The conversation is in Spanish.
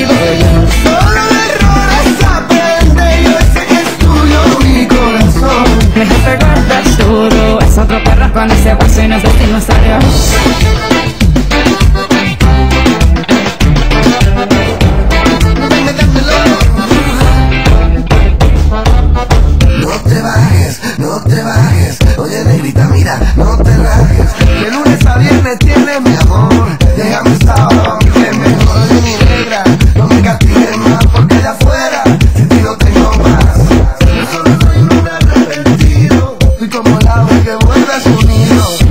contigo yo Solo de errores aprende Yo sé que es tuyo mi corazón Me dejaste guardar todo Es otro perro con ese hueso y nos decimos adiós no te bajes. Oye negrita mira, no te rajes. De lunes a viernes tienes mi amor. Déjame saber. vuelves unido.